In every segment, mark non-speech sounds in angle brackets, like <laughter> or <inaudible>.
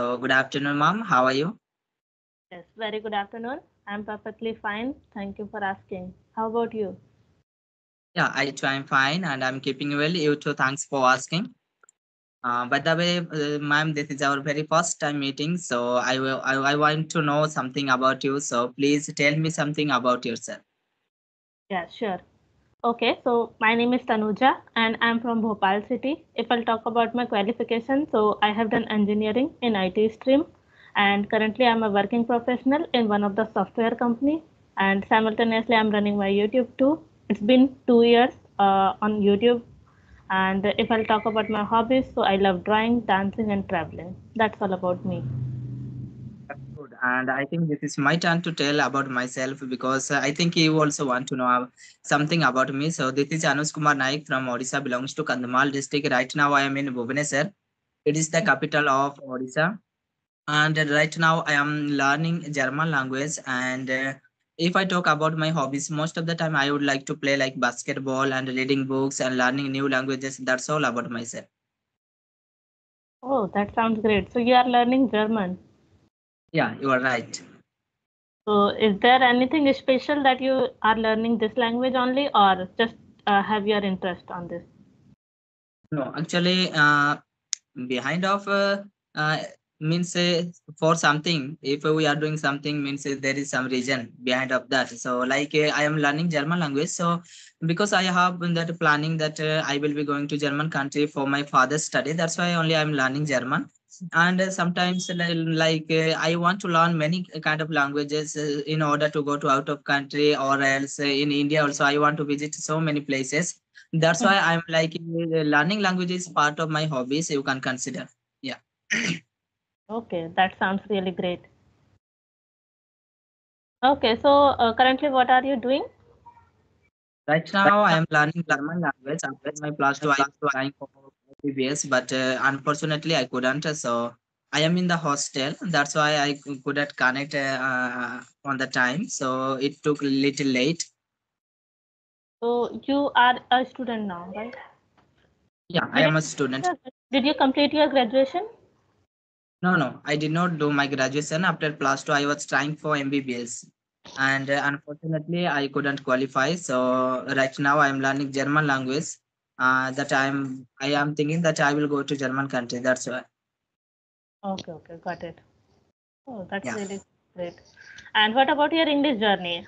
So good afternoon, ma'am. How are you? Yes, very good afternoon. I'm perfectly fine. Thank you for asking. How about you? Yeah, I too I'm fine and I'm keeping well. You too, thanks for asking. Uh, by the way, uh, ma'am, this is our very first time meeting, so I will I, I want to know something about you. So please tell me something about yourself. Yeah, sure. Okay, so my name is Tanuja and I'm from Bhopal city. If I'll talk about my qualification, so I have done engineering in IT stream and currently I'm a working professional in one of the software company and simultaneously I'm running my YouTube too. It's been two years uh, on YouTube and if I'll talk about my hobbies, so I love drawing, dancing and traveling. That's all about me. And I think this is my turn to tell about myself because uh, I think you also want to know uh, something about me. So this is Anuj Kumar Nayak from Odisha, belongs to Kandhamal district. Right now I am in Bhubaneswar. It is the capital of Odisha. And right now I am learning German language. And uh, if I talk about my hobbies, most of the time I would like to play like basketball and reading books and learning new languages. That's all about myself. Oh, that sounds great. So you are learning German. Yeah, you are right. So, is there anything special that you are learning this language only, or just uh, have your interest on this? No, actually, uh, behind of uh, uh, means uh, for something. If we are doing something, means uh, there is some reason behind of that. So, like uh, I am learning German language. So, because I have been that planning that uh, I will be going to German country for my father's study. That's why only I am learning German and sometimes like i want to learn many kind of languages uh, in order to go to out of country or else uh, in india also. I want to visit so many places. That's why i'm like uh, learning language is part of my hobbies you can consider. Yeah. <coughs> Okay, that sounds really great. Okay, so uh, currently, what are you doing? right now i am learning german language. After my plus two i was trying for MBBS, but uh, unfortunately i couldn't so i am in the hostel that's why i couldn't connect uh, on the time so it took a little late So you are a student now, right? yeah i am a student Did you complete your graduation? No, no, I did not do my graduation. After plus two, I was trying for MBBS, and uh, unfortunately, I couldn't qualify. So right now, I am learning German language. Uh, that I'm, I am thinking that I will go to German country. That's why. Okay, okay, got it. Oh, that's Yeah. really great. And what about your English journey?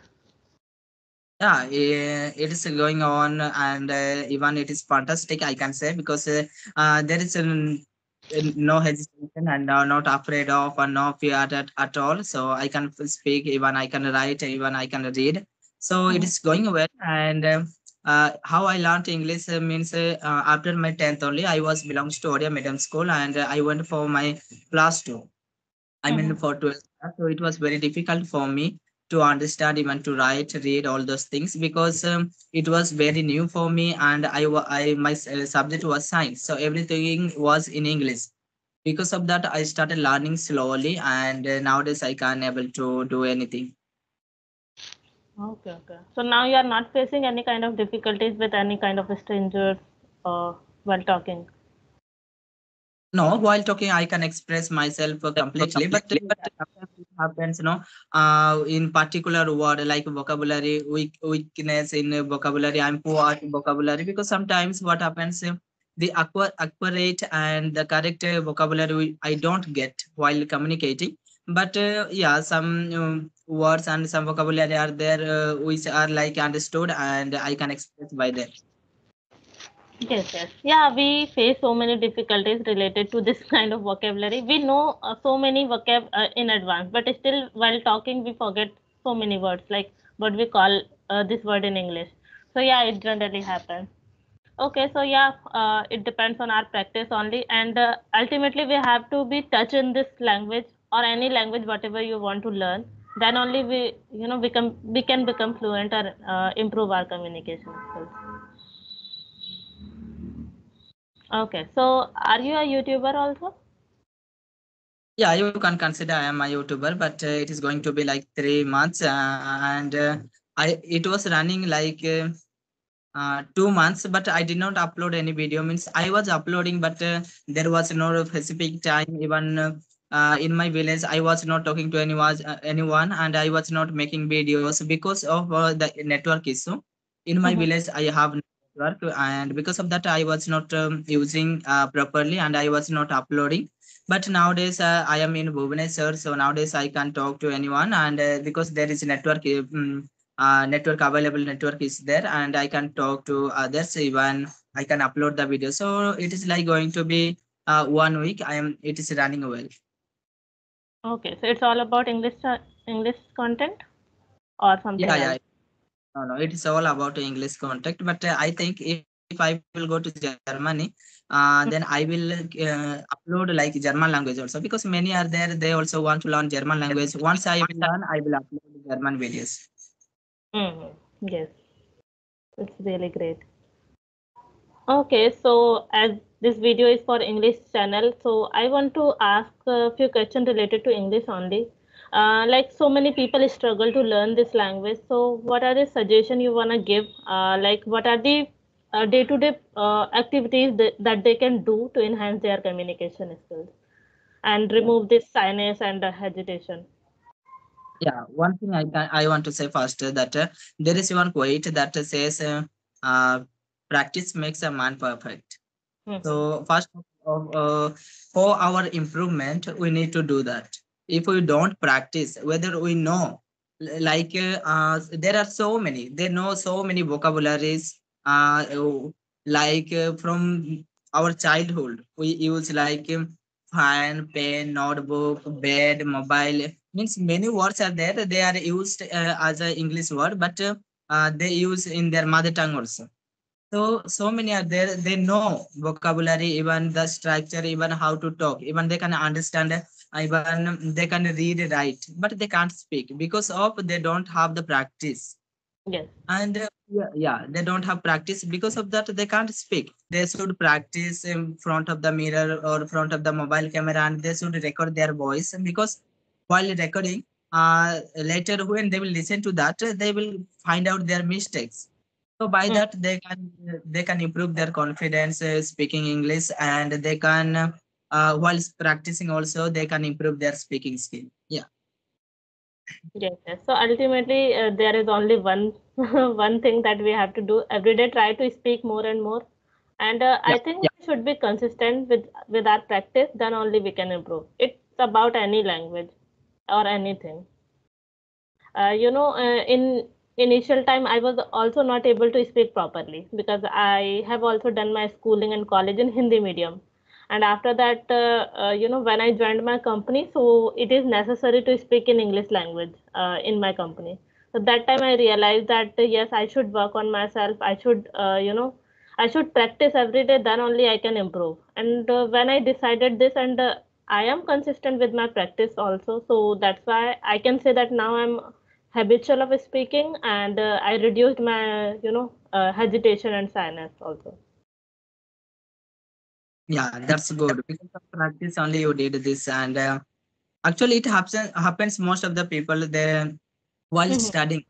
Yeah, it is going on, and uh, even it is fantastic. I can say because uh, uh, there is an, no hesitation and uh, not afraid of and no fear at, at all. So I can speak, even I can write, even I can read. So it Mhm. is going well. And um, uh, how I learned English uh, means uh, uh, after my tenth only, I was belongs to Odia Medium School, and uh, I went for my class two. I mean Mhm. for 12th class. So it was very difficult for me to understand, even to write, read all those things because um, it was very new for me, and I, I my subject was science, so everything was in English. Because of that, I started learning slowly, and uh, nowadays I can't able to do anything. Okay, okay. So now you are not facing any kind of difficulties with any kind of strangers uh, while talking. No, while talking, I can express myself completely, but it happens, uh, in particular word like vocabulary, weak, weakness in vocabulary. I'm poor at vocabulary because sometimes what happens, the accurate and the correct vocabulary I don't get while communicating. But uh, yeah, some um, words and some vocabulary are there uh, which are like understood and I can express by them. Yes, yes. Yeah, we face so many difficulties related to this <laughs> kind of vocabulary. We know uh, so many vocab uh, in advance, but still, while talking, we forget so many words, like what we call uh, this word in English. So, yeah, it generally happens. Okay, so yeah, uh, it depends on our practice only, and uh, ultimately, we have to be touch in this language or any language, whatever you want to learn. Then only we, you know, become we can become fluent or uh, improve our communication skills. Okay, so are you a YouTuber also? Yeah, you can consider I am a YouTuber, but uh, it is going to be like three months, uh, and uh, I it was running like uh, uh, two months, but I did not upload any video. Means I was uploading, but uh, there was no specific time. Even uh, in my village i was not talking to anyone uh, anyone and i was not making videos because of uh, the network issue. In my Mhm. village i have network and because of that i was not um, using uh, properly and i was not uploading. But nowadays uh, i am in bhubaneswar so nowadays i can talk to anyone and uh, because there is network um, uh, network available network is there and i can talk to others even i can upload the video. So it is like going to be uh, one week i am it is running well Okay, so it's all about English uh, English content or something yeah yeah no no it is all about english content. but uh, i think if, if i will go to germany uh, then i will uh, upload like german language also because many are there they also want to learn german language once i will learn i will upload german videos Mhm. Yes, it's really great. Okay, so as this video is for English channel, so I want to ask a few questions related to English only. Uh, like so many people struggle to learn this language. So what are the suggestion you wanna give? Uh, like what are the uh, day-to-day uh, activities that, that they can do to enhance their communication skills and remove this shyness and uh, hesitation? yeah one thing i i want to say first that uh, there is one quote that says uh, uh, practice makes a man perfect Mhm. so first of uh, for our improvement we need to do that. If we don't practice whether we know like uh, there are so many they know so many vocabularies uh, oh, like uh, from our childhood we use like um, fan pen notebook bed mobile means many words are there. They are used uh, as a english word but uh, they use in their mother tongue also so so many are there. They know vocabulary, even the structure, even how to talk. Even they can understand. Even they can read, write, but they can't speak because of they don't have the practice. Yes. And uh, yeah, yeah, they don't have practice because of that. They can't speak. They should practice in front of the mirror or front of the mobile camera, and they should record their voice because while recording, uh, later when they will listen to that, they will find out their mistakes so by Mm. that they can they can improve their confidence speaking english and they can uh, while practicing also they can improve their speaking skill yeah Yes, yes. So ultimately, uh, there is only one <laughs> one thing that we have to do every day. Try to speak more and more, and uh, I think yeah we should be consistent with with our practice. Then only we can improve. It's about any language or anything. Uh, you know, uh, in initial time, I was also not able to speak properly because I have also done my schooling and college in Hindi medium. And after that, uh, uh, you know, when I joined my company, so it is necessary to speak in English language uh, in my company. So that time I realized that uh, yes, I should work on myself. I should, uh, you know, I should practice every day. Then only I can improve. And uh, when I decided this, and I am consistent with my practice also, so that's why I can say that now I'm habitual of speaking and uh, i reduced my you know uh, hesitation and shyness also. Yeah that's good. Because of practice only you did this and uh, actually it happens happens most of the people they while Mhm. studying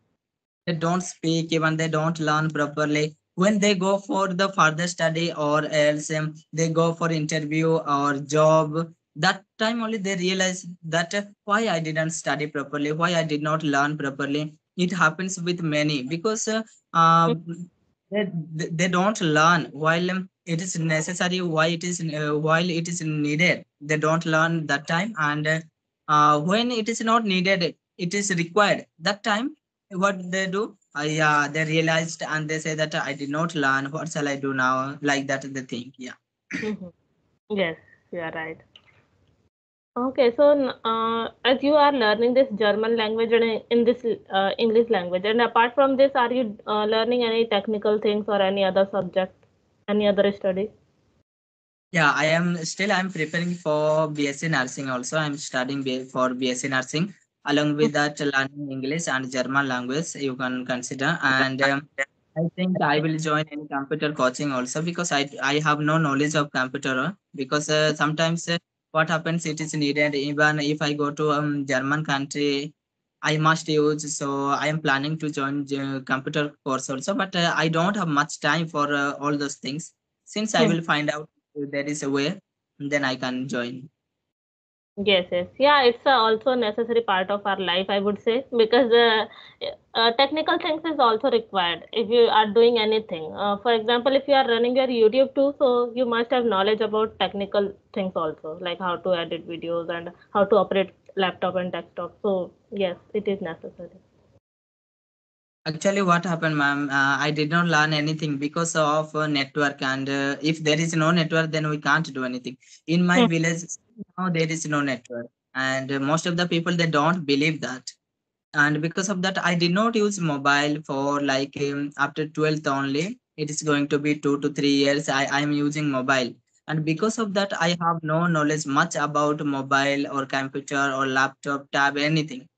they don't speak even they don't learn properly. When they go for the further study or else um, they go for interview or job that time only they realize that uh, why i didn't study properly why i did not learn properly. It happens with many because uh, uh, they, they don't learn. While um, it is necessary why it is uh, while it is needed they don't learn that time. And uh, uh, when it is not needed it is required. That time what they do? Yeah they realized and they say that i did not learn. What shall i do now? Like that they think yeah. Mhm. yes you are right okay so uh, as you are learning this german language and in in this uh, english language and apart from this are you uh, learning any technical things or any other subject any other study? Yeah i am still i'm preparing for bsc nursing also. I'm studying B- for bsc nursing along with that learning english and german language you can consider. And um, i think i will join any computer coaching also because i i have no knowledge of computer uh, because uh, sometimes uh, what happens it is needed even if i go to um german country I must use. So I am planning to join uh, computer course also, but uh, I don't have much time for uh, all those things. Since I Mhm. will find out if there is a way, then I can join. Yes, yes. Yeah, it's uh, also a necessary part of our life, I would say, because uh, uh, technical things is also required if you are doing anything. Uh, for example, if you are running your YouTube too, so you must have knowledge about technical things also, like how to edit videos and how to operate laptop and desktop. So yes, it is necessary. Actually, what happened, ma'am? Uh, I did not learn anything because of uh, network, and uh, if there is no network, then we can't do anything. In my Hmm. village, now there is no network, and uh, most of the people they don't believe that. And because of that, I did not use mobile for like um, after 12th only. It is going to be two to three years. I I am using mobile, and because of that, I have no knowledge much about mobile or computer or laptop, tab, anything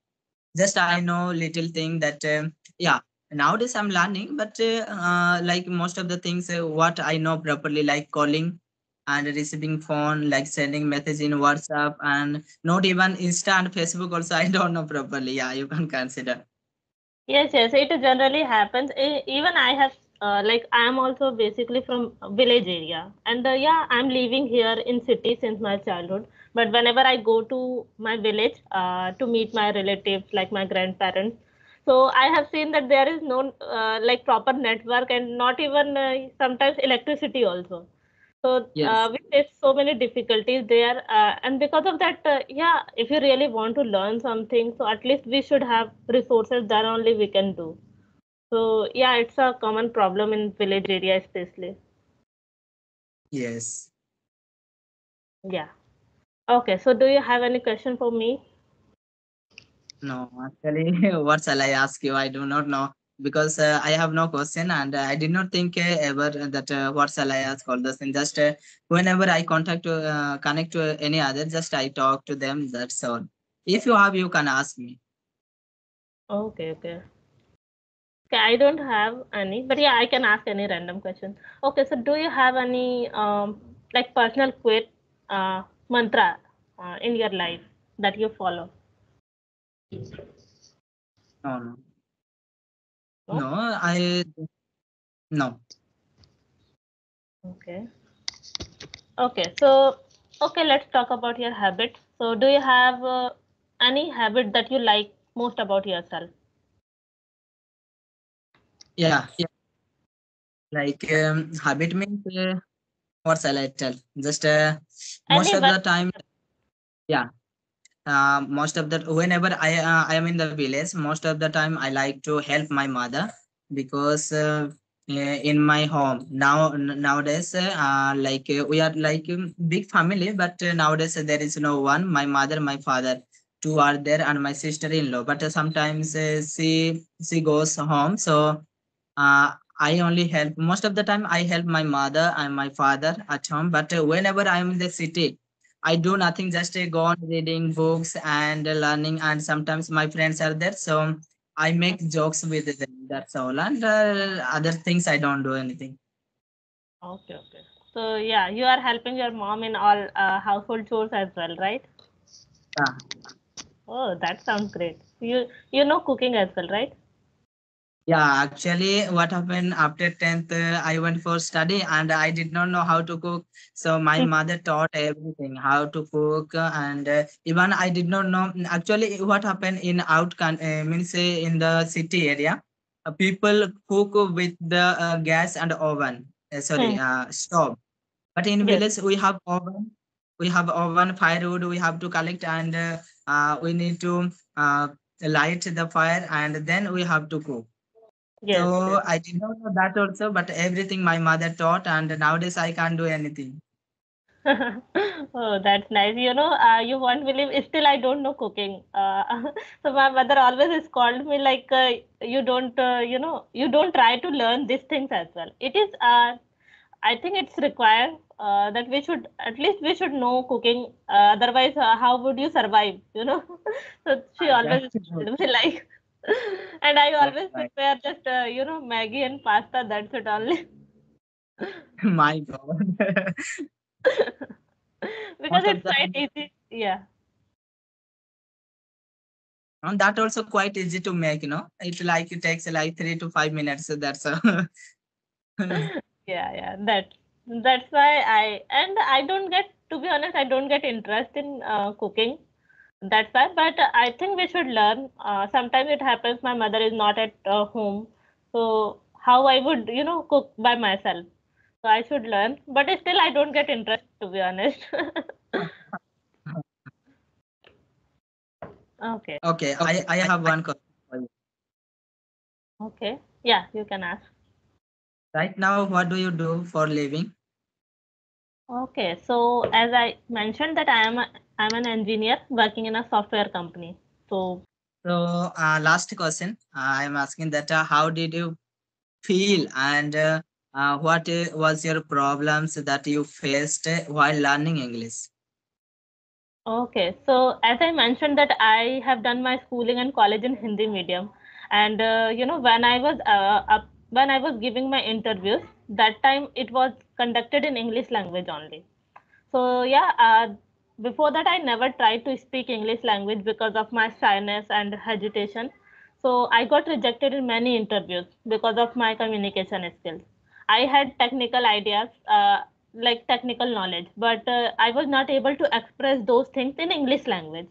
just i know little thing that um, yeah nowadays i'm learning but uh, uh, like most of the things uh, what i know properly like calling and receiving phone like sending message in whatsapp and not even insta and facebook also i don't know properly yeah you can consider Yes, yes, it generally happens. Even I have, uh, like, I am also basically from village area, and uh, yeah, I'm living here in city since my childhood. But whenever I go to my village uh, to meet my relatives, like my grandparents, so I have seen that there is no uh, like proper network and not even uh, sometimes electricity also. So uh, yes we face so many difficulties there, uh, and because of that, uh, yeah, if you really want to learn something, so at least we should have resources that only we can do. So yeah, it's a common problem in village area especially. yes Yeah. Okay. So do you have any question for me? no actually <laughs> what shall i ask you i do not know because uh, i have no question and uh, i did not think uh, ever that uh, what shall i ask all this things just uh, whenever i contact to uh, connect to any other just i talk to them that's all if you have you can ask me Okay. Okay. Okay. I don't have any, but yeah, I can ask any random question. Okay. So do you have any um like personal quote uh mantra uh, in your life that you follow? no no No. no i no Okay. Okay, so okay, let's talk about your habits. So, do you have uh, any habit that you like most about yourself? yeah like um, habit means uh, what shall i tell just uh, most of the time yeah uh, most of the whenever i uh, i am in the village most of the time i like to help my mother because uh, eh, in my home. Now nowadays uh, like uh, we are like um, big family but uh, nowadays uh, there is no one. My mother my father two are there and my sister-in-law. But uh, sometimes uh, she she goes home. So uh, i only help most of the time i help my mother and my father at home. But uh, whenever i'm in the city I do nothing, just uh, go on reading books and uh, learning. And sometimes my friends are there, so I make jokes with them. That's all. And uh, other things, I don't do anything. Okay, okay. So, yeah, you are helping your mom in all uh, household chores as well, right? Yeah. Oh, that sounds great. You you know cooking as well, right? Yeah, actually, what happened after 10th, uh, I went for study and I did not know how to cook. So my Hmm, mother taught everything, how to cook. uh, And uh, even I did not know, actually, what happened in out, uh, means uh, in the city area, uh, people cook with the uh, gas and oven, sorry, hmm, uh, stove. But in Yes. village, we have oven, we have oven, firewood, we have to collect and we need to uh, light the fire and then we have to cook. Yes, yes. So I did not know that also, but everything my mother taught, and nowadays I can't do anything. <laughs> Oh, that's nice. You know, uh, you won't believe, still I don't know cooking. Uh, <laughs> so my mother always scolded me like, uh, you don't, uh, you know, you don't try to learn these things as well. It is, uh, I think it's required uh, that we should, at least we should know cooking. Uh, otherwise, uh, how would you survive? You know? <laughs> So she always me like, and I always right. prepare just, uh, you know, Maggi and pasta. That's it only. <laughs> My God. <laughs> because it's quite time, easy. Yeah. and that also quite easy to make, you know. It like it takes like three to five minutes. So that's uh, <laughs> yeah yeah that that's why i and i don't get to be honest, I don't get interest in uh, cooking. That's why. But I think we should learn. Uh, sometimes it happens my mother is not at uh, home, so how I would you know cook by myself. So I should learn. But still, I don't get interest to be honest. <laughs> okay. Okay, I, I have one question for you. Okay. Yeah, you can ask. Right now, what do you do for living? Okay, so as I mentioned that I am I'm an engineer working in a software company. So So, uh, last question, uh, I'm asking that uh, how did you feel and uh, uh, what uh, was your problems that you faced while learning English? okay, so as I mentioned that I have done my schooling and college in Hindi medium, and uh, you know when I was uh, up, when I was giving my interviews, that time it was conducted in English language only. So yeah, uh, before that I never tried to speak English language because of my shyness and hesitation. So I got rejected in many interviews because of my communication skills. I had technical ideas, uh, like technical knowledge, but uh, I was not able to express those things in English language.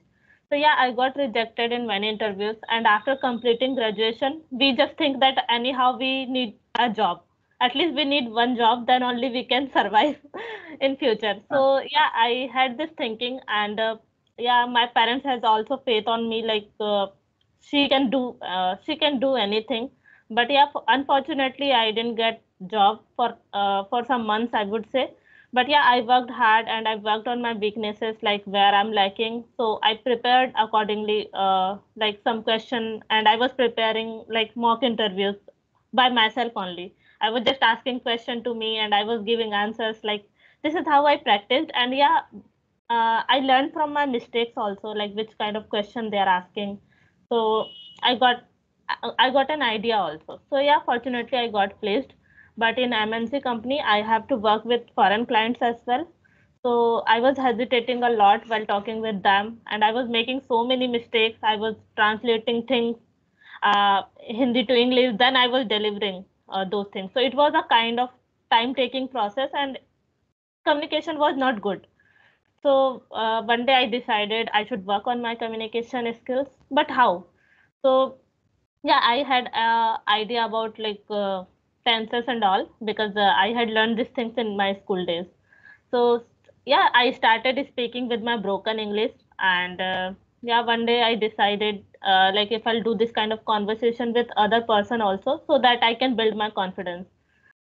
So yeah, I got rejected in many interviews, and after completing graduation, we just think that anyhow we need a job. At least we need one job, then only we can survive <laughs> in future. So yeah, I had this thinking, and uh, yeah, my parents has also faith on me, like. Uh, she can do uh, she can do anything but yeah for, unfortunately i didn't get job for uh, for some months i would say but yeah i worked hard and i worked on my weaknesses like where i'm lacking so i prepared accordingly uh, like some question and i was preparing like mock interviews by myself only i was just asking question to me and i was giving answers like this is how i practiced and yeah uh, i learned from my mistakes also like which kind of question they are asking. So i got i got an idea also. So yeah fortunately i got placed but in mnc company i have to work with foreign clients as well. So i was hesitating a lot while talking with them and i was making so many mistakes i was translating things uh, hindi to english then i was delivering uh, those things. So it was a kind of time taking process and communication was not good. So uh, one day i decided i should work on my communication skills. But how? So yeah i had a idea about like uh, tenses and all because uh, i had learned these things in my school days. So yeah i started speaking with my broken english and uh, yeah one day i decided uh, like if i'll do this kind of conversation with other person also so that i can build my confidence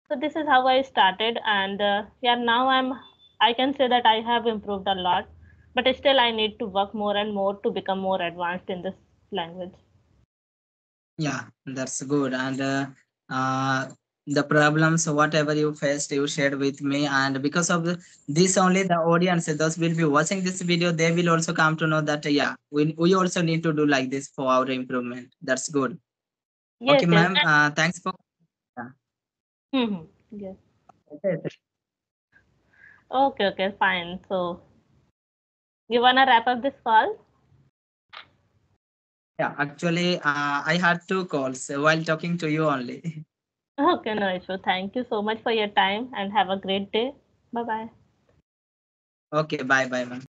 so this is how i started and uh, yeah now i'm i can say that i have improved a lot but still i need to work more and more to become more advanced in this language Yeah, that's good. And uh, uh, the problems, whatever you faced, you shared with me. And because of this, only the audience, those will be watching this video, they will also come to know that, yeah, we, we also need to do like this for our improvement. That's good. yes okay, ma'am. Uh, thanks for. Mhm. yes okay okay fine so you wanna wrap up this call Yeah, actually, uh, I had two calls while talking to you only. <laughs> okay no issue. Thank you so much for your time and have a great day. Bye bye Okay, bye bye, ma'am.